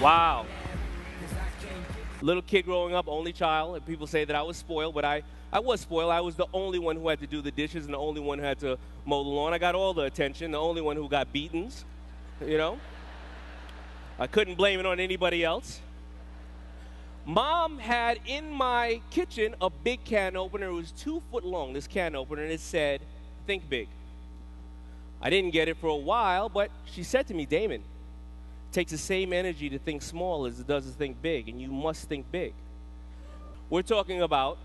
Wow. Little kid growing up, only child, and people say that I was spoiled, but I, I was spoiled. I was the only one who had to do the dishes and the only one who had to mow the lawn. I got all the attention, the only one who got beatings, you know? I couldn't blame it on anybody else. Mom had in my kitchen a big can opener. It was two foot long, this can opener, and it said, Think big. I didn't get it for a while, but she said to me, Daymond, takes the same energy to think small as it does to think big, and you must think big. We're talking about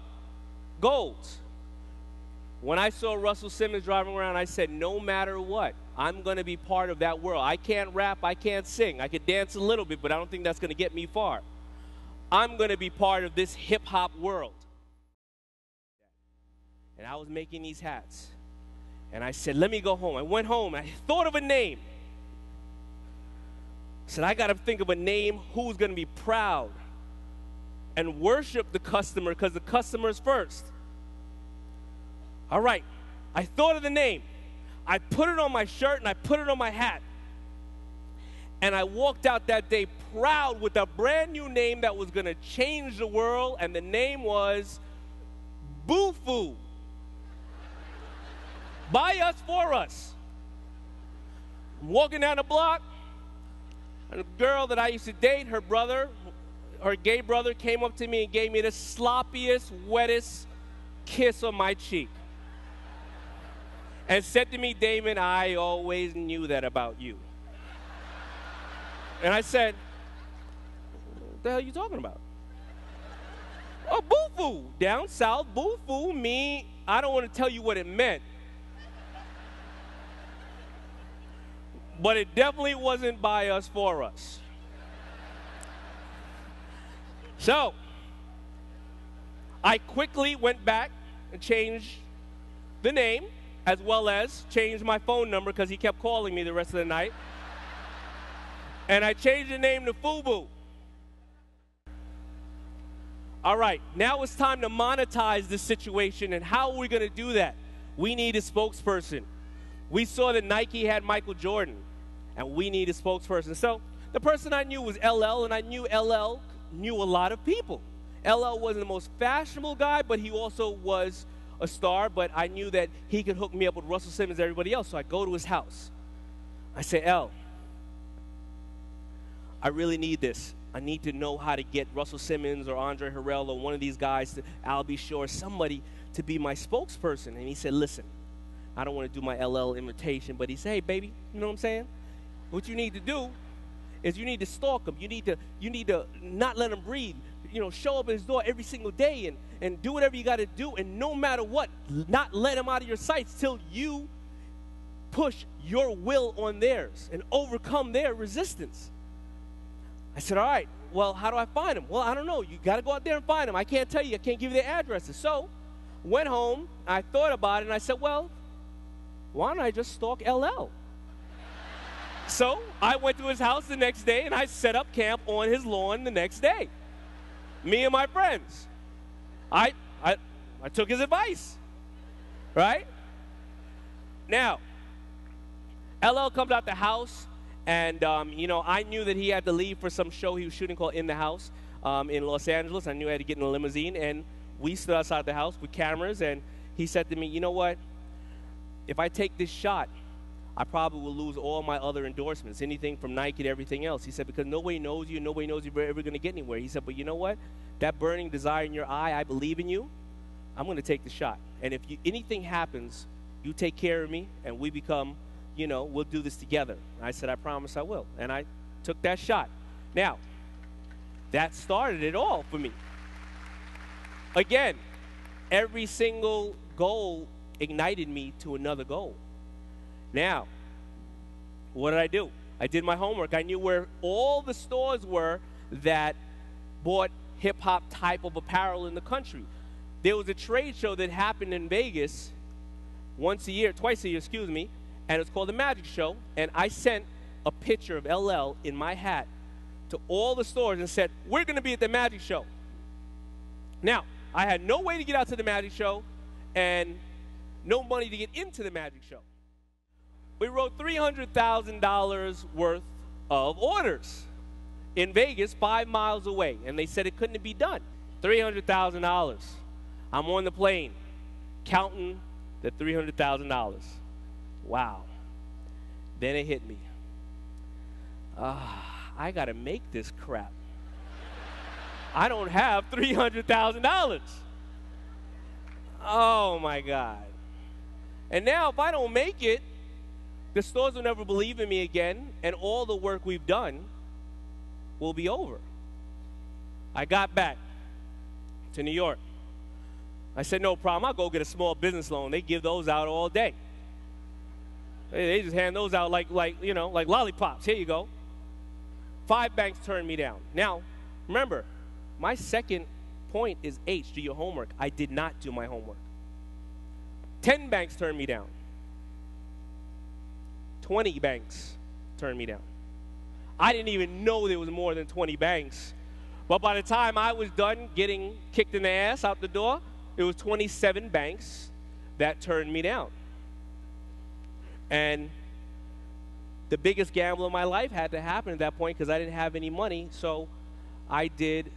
goals. When I saw Russell Simmons driving around, I said, no matter what, I'm going to be part of that world. I can't rap, I can't sing. I could dance a little bit, but I don't think that's going to get me far. I'm going to be part of this hip hop world. And I was making these hats. And I said, let me go home. I went home. I thought of a name. Said, I got to think of a name who's going to be proud and worship the customer because the customer's first. All right. I thought of the name. I put it on my shirt and I put it on my hat. And I walked out that day proud with a brand new name that was going to change the world. And the name was Boo by us for us. Walking down the block, a girl that I used to date, her brother, her gay brother, came up to me and gave me the sloppiest, wettest kiss on my cheek. And said to me, Daymond, I always knew that about you. And I said, What the hell are you talking about? Oh, boo foo. Down south, boo foo me, I don't want to tell you what it meant. But it definitely wasn't by us for us. So, I quickly went back and changed the name as well as changed my phone number because he kept calling me the rest of the night. And I changed the name to Fubu. All right, now it's time to monetize this situation. And how are we going to do that? We need a spokesperson. We saw that Nike had Michael Jordan and we need a spokesperson. So the person I knew was LL, and I knew LL knew a lot of people. LL wasn't the most fashionable guy, but he also was a star. But I knew that he could hook me up with Russell Simmons and everybody else. So I go to his house. I say, L, I really need this. I need to know how to get Russell Simmons or Andre Harrell or one of these guys, to, Al B. Sure, somebody to be my spokesperson. And he said, listen, I don't want to do my LL invitation, but he said, hey, baby, you know what I'm saying? What you need to do is you need to stalk him. You need to you need to not let him breathe. You know, show up at his door every single day and, and do whatever you got to do. And no matter what, not let him out of your sights till you push your will on theirs and overcome their resistance. I said, all right, well, how do I find him? Well, I don't know. You got to go out there and find him. I can't tell you. I can't give you their addresses. So, went home. I thought about it, and I said, well, why don't I just stalk LL? So I went to his house the next day and I set up camp on his lawn the next day. Me and my friends. I, I, I took his advice. Right? Now, LL comes out the house, and, um, you know, I knew that he had to leave for some show he was shooting called In the House um, in Los Angeles. I knew I had to get in a limousine, and we stood outside the house with cameras, and he said to me, You know what? If I take this shot, I probably will lose all my other endorsements, anything from Nike to everything else. He said, because nobody knows you, nobody knows you're ever going to get anywhere. He said, but you know what? That burning desire in your eye, I believe in you. I'm going to take the shot. And if you, anything happens, you take care of me, and we become, you know, we'll do this together. I said, I promise I will. And I took that shot. Now, that started it all for me. Again, every single goal ignited me to another goal. Now, what did I do? I did my homework. I knew where all the stores were that bought hip hop type of apparel in the country. There was a trade show that happened in Vegas once a year, twice a year, excuse me, and it's called the Magic Show. And I sent a picture of LL in my hat to all the stores and said, We're going to be at the Magic Show. Now, I had no way to get out to the Magic Show and no money to get into the Magic Show we wrote $300,000 worth of orders. in Vegas, five miles away, and they said it couldn't be done. $300,000. I'm on the plane counting the $300,000. Wow. Then it hit me. Ah, I got to make this crap. I don't have $300,000. Oh my God. And now, if I don't make it, the stores will never believe in me again, and all the work we've done will be over. I got back to New York. I said, no problem. I'll go get a small business loan. They give those out all day. They just hand those out like, like, you know, like lollipops. Here you go. Five banks turned me down. Now, remember, my second point is H, do your homework. I did not do my homework. Ten banks turned me down. 20 banks turned me down. I didn't even know there was more than 20 banks. But by the time I was done getting kicked in the ass out the door, it was 27 banks that turned me down. And the biggest gamble of my life had to happen at that point because I didn't have any money. So I did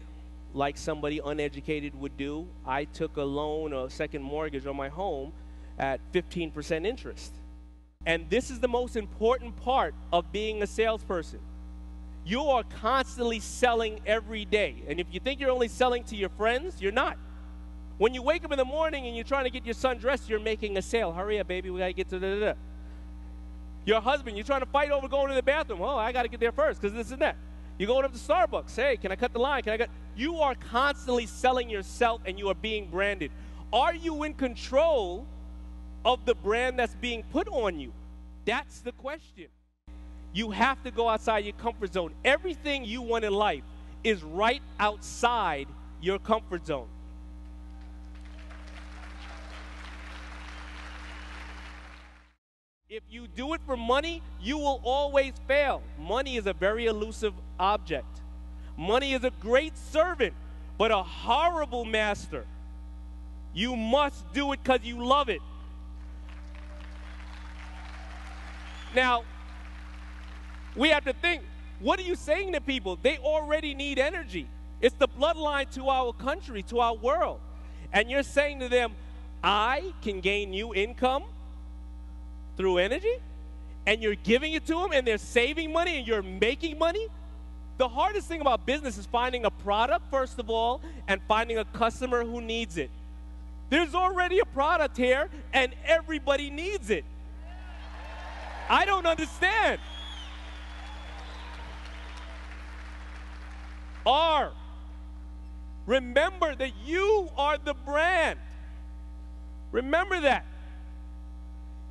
like somebody uneducated would do. I took a loan, a second mortgage on my home at 15% interest. And this is the most important part of being a salesperson. You are constantly selling every day. And if you think you're only selling to your friends, you're not. When you wake up in the morning and you're trying to get your son dressed, you're making a sale. Hurry up, baby, we got to get to the. Da, da. Your husband, you're trying to fight over going to the bathroom. Oh, I got to get there first because this and that. You're going up to Starbucks. Hey, can I cut the line? Can I cut? You are constantly selling yourself and you are being branded. Are you in control of the brand that's being put on you? That's the question. You have to go outside your comfort zone. Everything you want in life is right outside your comfort zone. If you do it for money, you will always fail. Money is a very elusive object. Money is a great servant, but a horrible master. You must do it because you love it. Now, we have to think what are you saying to people? They already need energy. It's the bloodline to our country, to our world. And you're saying to them, I can gain you income through energy, and you're giving it to them, and they're saving money, and you're making money. The hardest thing about business is finding a product, first of all, and finding a customer who needs it. There's already a product here, and everybody needs it. I don't understand. R. Remember that you are the brand. Remember that.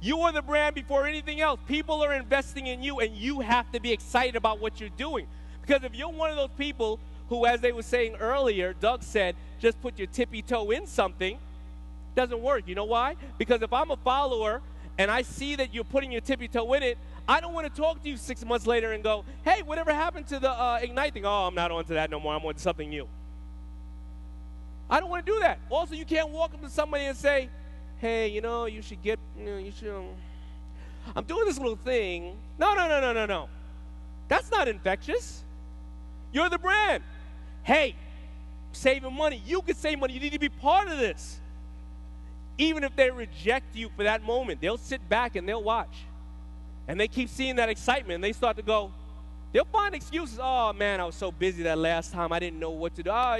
You are the brand before anything else. People are investing in you, and you have to be excited about what you're doing. Because if you're one of those people who, as they were saying earlier, Doug said, just put your tippy toe in something, doesn't work. You know why? Because if I'm a follower and I see that you're putting your tippy toe in it, I don't want to talk to you six months later and go, hey, whatever happened to the uh, Ignite thing? Oh, I'm not on to that no more. I'm on to something new. I don't want to do that. Also, you can't walk up to somebody and say, hey, you know, you should get, you know, you should. I'm doing this little thing. No, no, no, no, no, no. That's not infectious. You're the brand. Hey, saving money. You can save money. You need to be part of this. Even if they reject you for that moment, they'll sit back and they'll watch. And they keep seeing that excitement and they start to go, they'll find excuses. Oh man, I was so busy that last time I didn't know what to do. Oh,